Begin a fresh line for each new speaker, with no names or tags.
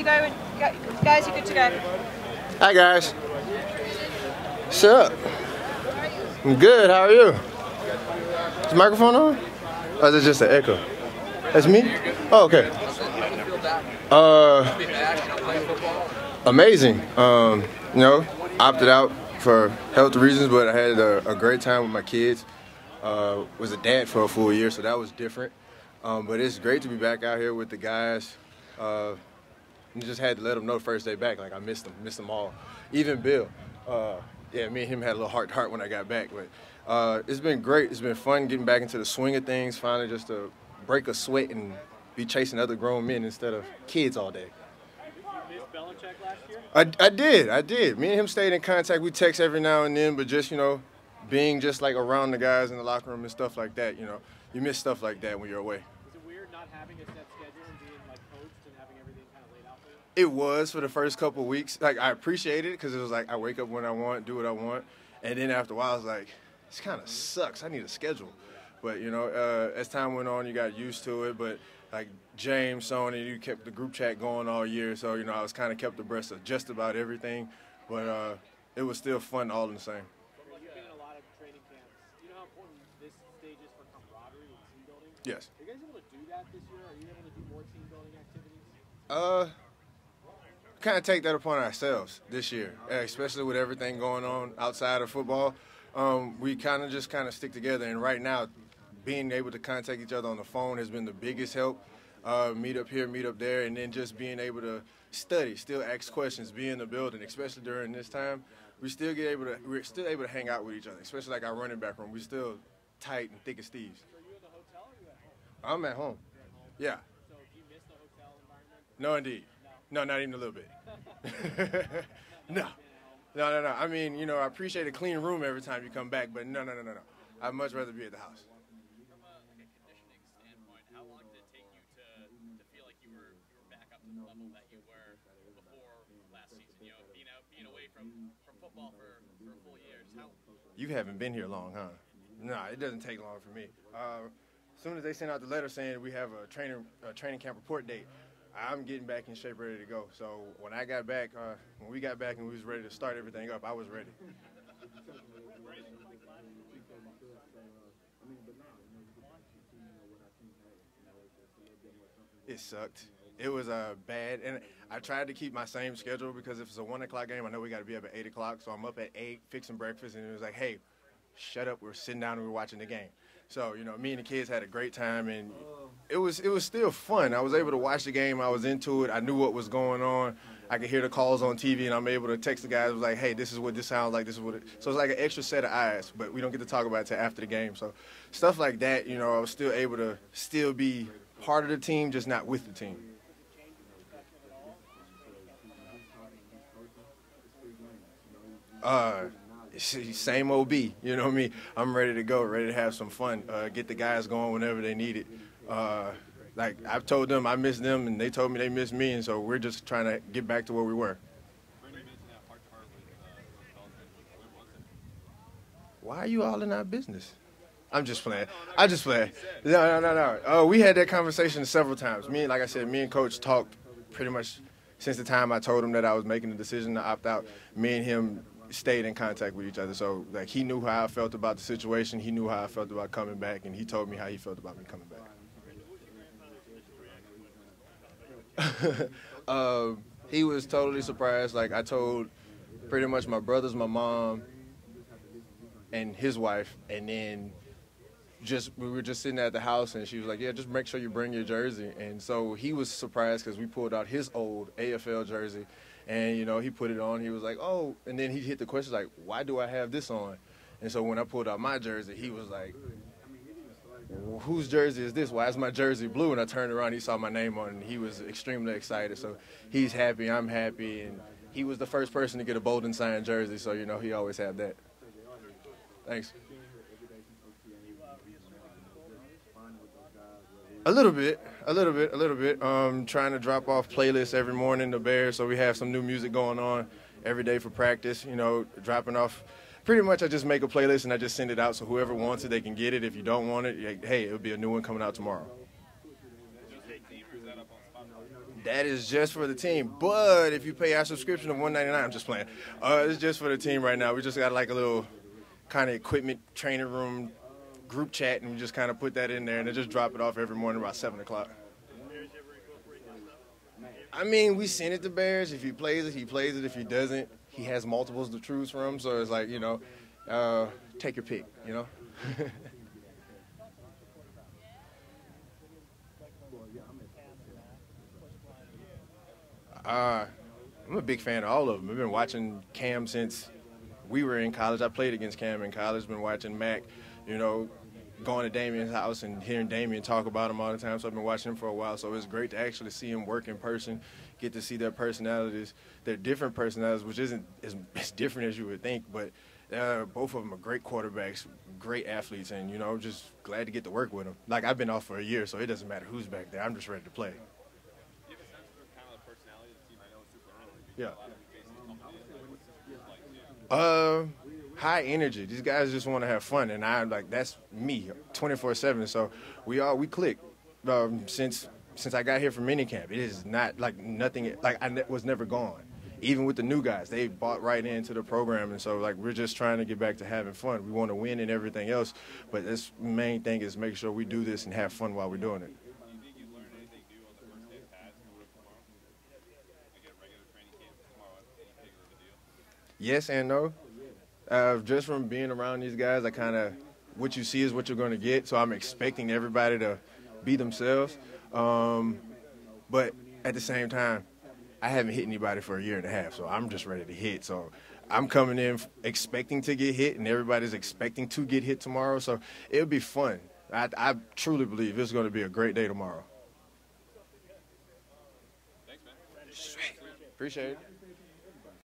you go. Guys, you're good to go.
Hi guys. What's up? I'm good. How are you? Is the microphone on? Or is it just an echo? That's me? Oh, okay. Uh, amazing. Um, you know, opted out for health reasons, but I had a, a great time with my kids. Uh, was a dad for a full year, so that was different. Um, but it's great to be back out here with the guys. Uh, just had to let them know first day back, like I missed them, missed them all. Even Bill. Uh, yeah, me and him had a little heart to heart when I got back. But uh, it's been great. It's been fun getting back into the swing of things, finally just to break a sweat and be chasing other grown men instead of kids all day. I, I did, I did. Me and him stayed in contact. We text every now and then, but just, you know, being just like around the guys in the locker room and stuff like that, you know, you miss stuff like that when you're away.
Is it weird not having a set schedule and being like coached and having everything kind of laid out for you?
It was for the first couple weeks. Like I appreciated it because it was like I wake up when I want, do what I want, and then after a while, I was like, this kind of sucks. I need a schedule. But you know, uh, as time went on, you got used to it. But like James, Sony, you kept the group chat going all year, so you know I was kind of kept abreast of just about everything. But uh, it was still fun all in the same.
You've been in a lot of training camps. You know how important this stage is for camaraderie and team building?
Yes.
Are you guys able to do that this year? Are you able to do more team building activities?
Uh, kind of take that upon ourselves this year, eh, especially with everything going on outside of football. Um, we kind of just kind of stick together, and right now, being able to contact each other on the phone has been the biggest help. Uh, meet up here, meet up there, and then just being able to study, still ask questions, be in the building, especially during this time. We still get able to, we're still able to hang out with each other, especially like our running back room. We're still tight and thick as thieves.
So are you at the hotel or are you at home?
I'm at home. Yeah.
So do you miss the hotel environment?
No, indeed. No, not even a little bit. no. No, no, no. I mean, you know, I appreciate a clean room every time you come back, but no, no, no, no, no. I'd much rather be at the house.
From a, like a conditioning standpoint, how long did it take you to, to feel like you were you were back up to the level that you were before last season? You know, being out being away from, from football for, for full year. Just how
You haven't been here long, huh? No, it doesn't take long for me. Uh, as soon as they send out the letter saying we have a training a training camp report date, I'm getting back in shape, ready to go. So when I got back, uh, when we got back and we was ready to start everything up, I was ready. It sucked. It was uh, bad, and I tried to keep my same schedule because if it's a one o'clock game, I know we got to be up at eight o'clock. So I'm up at eight, fixing breakfast, and it was like, hey, shut up. We're sitting down and we're watching the game. So you know, me and the kids had a great time, and it was it was still fun. I was able to watch the game. I was into it. I knew what was going on. I could hear the calls on TV, and I'm able to text the guys. Was like, hey, this is what this sounds like. This is what it. So it's like an extra set of eyes, but we don't get to talk about it till after the game. So stuff like that, you know, I was still able to still be part of the team, just not with the team. Uh, same OB, you know what I mean? I'm ready to go, ready to have some fun, uh, get the guys going whenever they need it. Uh, like I've told them I miss them, and they told me they miss me, and so we're just trying to get back to where we were. Why are you all in our business? I'm just playing. I just play. No, no, no, no. Oh, we had that conversation several times. Me, and like I said, me and Coach talked pretty much since the time I told him that I was making the decision to opt out. Me and him stayed in contact with each other. So like he knew how I felt about the situation. He knew how I felt about coming back, and he told me how he felt about me coming back. um, he was totally surprised. Like I told pretty much my brothers, my mom, and his wife, and then just we were just sitting at the house and she was like, "Yeah, just make sure you bring your jersey." And so he was surprised because we pulled out his old AFL jersey, and you know he put it on. He was like, "Oh," and then he hit the question like, "Why do I have this on?" And so when I pulled out my jersey, he was like, "Whose jersey is this? Why is my jersey blue?" And I turned around, he saw my name on, it, and he was extremely excited. So he's happy, I'm happy, and he was the first person to get a Bolden signed jersey. So you know he always had that. Thanks. A little bit, a little bit, a little bit. Um, trying to drop off playlists every morning to Bears, so we have some new music going on every day for practice. You know, dropping off. Pretty much, I just make a playlist and I just send it out, so whoever wants it, they can get it. If you don't want it, hey, it'll be a new one coming out tomorrow. That is just for the team. But if you pay our subscription of one ninety nine, I'm just playing. Uh, it's just for the team right now. We just got like a little kind of equipment training room group chat, and we just kind of put that in there, and then just drop it off every morning about seven o'clock. I mean, we send it to Bears. If he plays it, he plays it. If he doesn't, he has multiples to choose from. So it's like you know, uh, take your pick. You know. Uh, I'm a big fan of all of them. I've been watching Cam since we were in college. I played against Cam in college. Been watching Mac, you know, going to Damien's house and hearing Damien talk about him all the time. So I've been watching him for a while. So it's great to actually see him work in person, get to see their personalities, their different personalities, which isn't as, as different as you would think, but uh, both of them are great quarterbacks, great athletes, and you know, just glad to get to work with them. Like I've been off for a year, so it doesn't matter who's back there. I'm just ready to play.
Do you have a sense for kind of the personality of the team? I know it's super early. but
Yeah.
A lot of new faces coming in. Like, what's this like?
Uh, high energy. These guys just want to have fun, and I like that's me, 24/7. So we all we click um, since since I got here from minicamp. It is not like nothing. Like I ne- was never gone. Even with the new guys, they bought right into the program, and so like we're just trying to get back to having fun. We want to win and everything else, but this main thing is make sure we do this and have fun while we're doing it. Yes and no. Uh, just from being around these guys, I kind of what you see is what you're going to get. So I'm expecting everybody to be themselves. Um, but at the same time, I haven't hit anybody for a year and a half, so I'm just ready to hit. So I'm coming in expecting to get hit, and everybody's expecting to get hit tomorrow. So it'll be fun. I, I truly believe it's going to be a great day tomorrow.
Thanks, man.
Appreciate it.